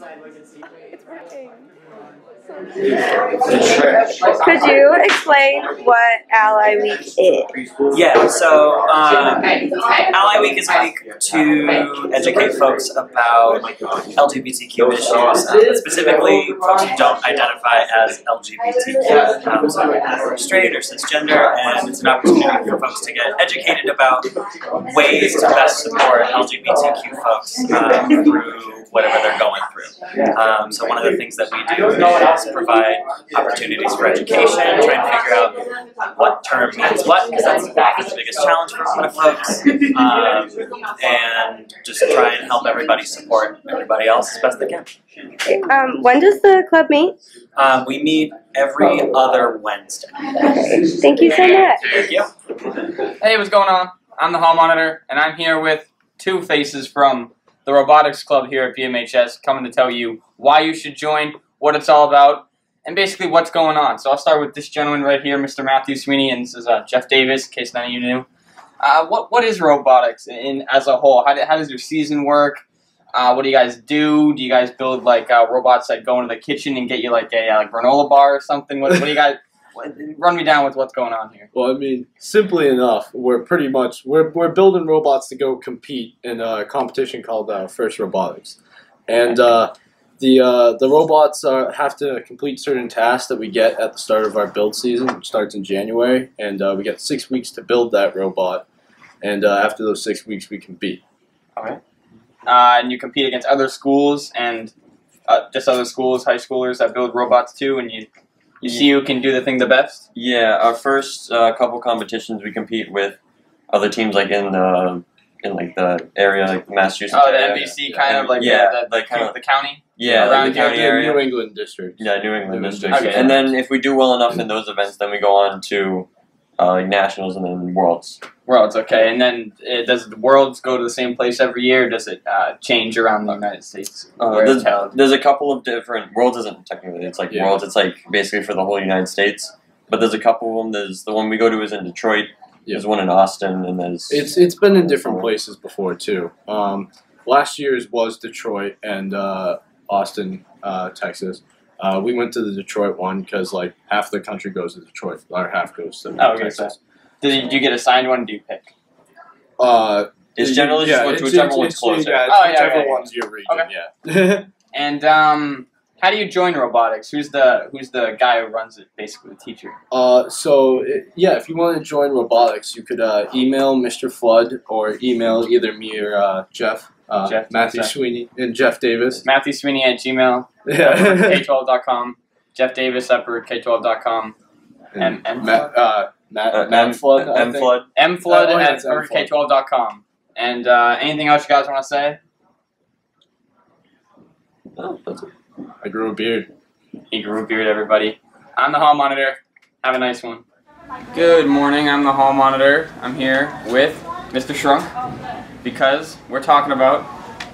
It's working. Could you explain what Ally Week is? Yeah, so um, Ally Week is a week to educate folks about LGBTQ issues, uh, specifically folks who don't identify as LGBTQ, um, so whether straight or cisgender, and it's an opportunity for folks to get educated about ways to best support LGBTQ folks um, through whatever they're going through. Um, so one of the things that we do is provide opportunities for education, try and figure out what term means what, because that's often the biggest challenge for a lot of folks, um, and just try and help everybody support everybody else as best they can. Um, when does the club meet? Um, we meet every other Wednesday. Thank you so much. Thank you. Hey, what's going on? I'm the hall monitor, and I'm here with two faces from the robotics club here at BMHS, coming to tell you why you should join, what it's all about, and basically what's going on. So I'll start with this gentleman right here, Mr. Matthew Sweeney, and this is uh, Jeff Davis, in case none of you knew. Uh, what what is robotics in as a whole? How, do, how does your season work? Uh, what do you guys do? Do you guys build like uh, robots that go into the kitchen and get you like a uh, like granola bar or something? What, what do you guys? What- Run me down with what's going on here. Well, I mean, simply enough, we're pretty much we're, we're building robots to go compete in a competition called uh, First Robotics, and uh, the uh, the robots uh, have to complete certain tasks that we get at the start of our build season, which starts in January, and uh, we get six weeks to build that robot, and uh, after those six weeks, we compete. uh, and you compete against other schools and uh, just other schools, high schoolers that build robots too, and you you see who can do the thing the best. Yeah, our first uh, couple competitions we compete with other teams like in the in like the area like the Massachusetts. Oh, the area. NBC kind of like yeah, the, the, like kind of the county. yeah, around like the county the area. New England district. Yeah, New England New district. Okay. And then if we do well enough in those events, then we go on to uh, like nationals and then worlds. Worlds, okay, and then uh, does the Worlds go to the same place every year? Or does it uh, change around the United States? Uh, where there's, there's a couple of different worlds. Isn't technically it's like Yeah. worlds. It's like basically for the whole United States. But there's a couple of them. There's the one we go to is in Detroit. Yeah. There's one in Austin, and there's It's it's been in different places before too. Um, last year's was Detroit and uh, Austin, uh, Texas. Uh, we went to the Detroit one because like half the country goes to Detroit, our half goes to Oh, okay, Texas. Did you, do you get assigned one? Do you pick? Uh, it's generally just yeah, which- whichever it's- one's it's- closer. Yeah, it's Oh, yeah, whichever yeah, yeah. one's your region. Okay. Yeah. And um, how do you join robotics? Who's the who's the guy who runs it? Basically, the teacher. Uh, so it, yeah, if you want to join robotics, you could uh, email Mr. Flood or email either me or uh, Jeff, uh, Jeff, Matthew Jeff. Sweeney and Jeff Davis. Matthew Sweeney at Gmail. Yeah. K12.com. Jeff Davis at K12.com. M M Matt, uh, Matt, Uh, Matt M, Flood. I M think. flood. M Flood Oh, at it's M Flood. K12.com. And uh, anything else you guys want to say? Oh, that's it. I grew a beard. He grew a beard, everybody. I'm the hall monitor. Have a nice one. Good morning. I'm the hall monitor. I'm here with Mr. Shrunk because we're talking about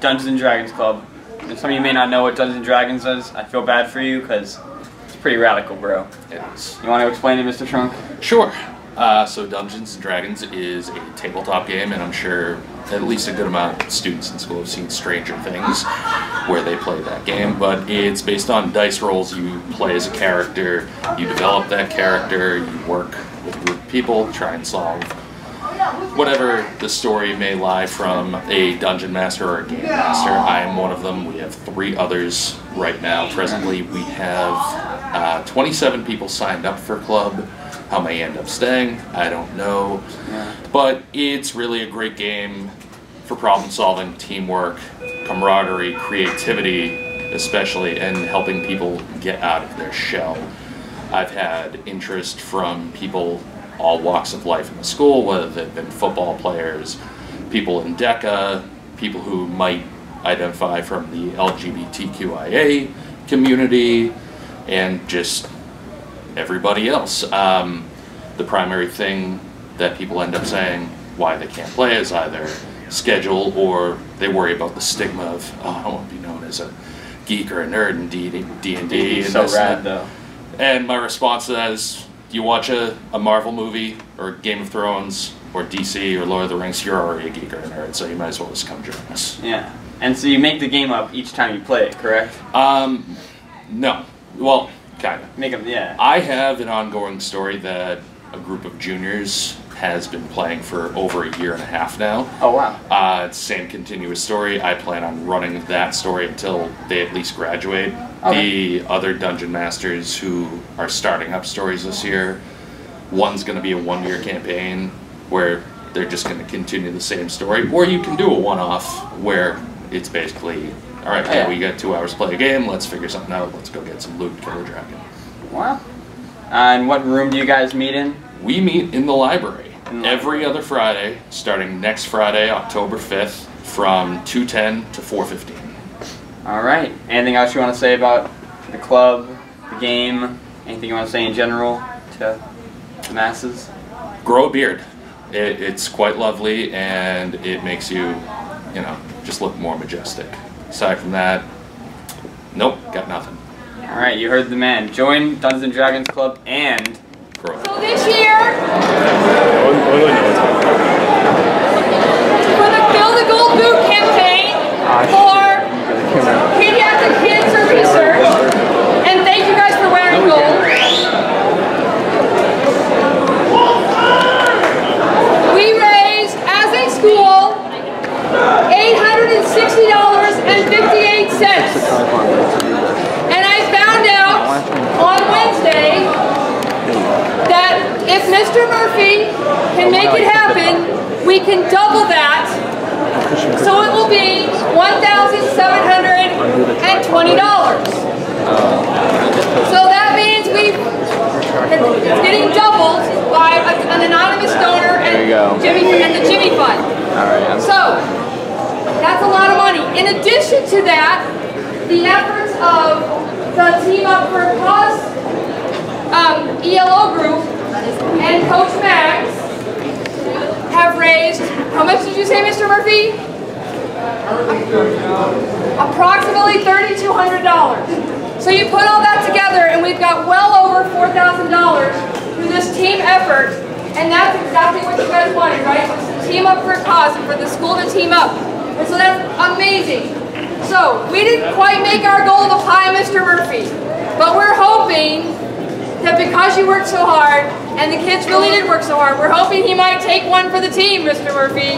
Dungeons and Dragons Club. And some of you may not know what Dungeons and Dragons is. I feel bad for you because it's pretty radical, bro. It is. You want to explain it, Mr. Shrunk? Sure. Uh, so Dungeons and Dragons is a tabletop game, and I'm sure at least a good amount of students in school have seen Stranger Things, where they play that game. But it's based on dice rolls. You play as a character, you develop that character, you work with a group of people, try and solve whatever the story may lie from a dungeon master or a game master. I am one of them. We have three others right now. Presently, we have uh, 27 people signed up for club. How may end up staying, I don't know. But it's really a great game for problem solving, teamwork, camaraderie, creativity, especially, and helping people get out of their shell. I've had interest from people all walks of life in the school, whether they've been football players, people in DECA, people who might identify from the LGBTQIA community, and just everybody else. Um, the primary thing that people end up saying why they can't play is either schedule or they worry about the stigma of, oh, I won't be known as a geek or a nerd in D and D. and so rad, though. And my response to that is, you watch a, a Marvel movie or Game of Thrones or DC or Lord of the Rings, you're already a geek or a nerd, so you might as well just come join us. Yeah. And so you make the game up each time you play it, correct? Um, no. Well, kind of. Make them, yeah. I have an ongoing story that a group of juniors has been playing for over a year and a half now. Oh wow. Uh, it's the same continuous story. I plan on running that story until they at least graduate. Okay. The other dungeon masters who are starting up stories this year, one's going to be a one-year campaign where they're just going to continue the same story, or you can do a one-off where it's basically, all right, yeah, we got two hours to play a game. Let's figure something out. Let's go get some loot, kill a dragon. Wow. and what room do you guys meet in? We meet in the library In the every other Friday, starting next Friday, October 5th, from 2:10 to 4:15. All right. Anything else you want to say about the club, the game? Anything you want to say in general to the masses? Grow a beard. It, it's quite lovely, and it makes you, you know, just look more majestic. Aside from that, nope, got nothing. All right, you heard the man. Join Dungeons and Dragons Club and Grow. So this year, for the Fill the Gold Boot campaign for pediatric cancer research, and thank you guys for wearing gold. We raised, as a school, $860.58. And I found out on Wednesday that if Mr. Murphy can make it happen, we can double that. So it will be $1,720. So that means we it's getting doubled by an anonymous donor and There you go. Jimmy and the Jimmy Fund. right. So, that's a lot of money. In addition to that, the efforts of the Team Up for Cause um, ELO group and Coach Max have raised, how much did you say, Approximately $3,200. So you put all that together and we've got well over $4,000 through this team effort and that's exactly what you guys wanted, right? Was to team up for a cause and for the school to team up. And so that's amazing. So we didn't quite make our goal of pie, Mr. Murphy, but we're hoping that because you worked so hard and the kids really did work so hard, we're hoping he might take one for the team, Mr. Murphy.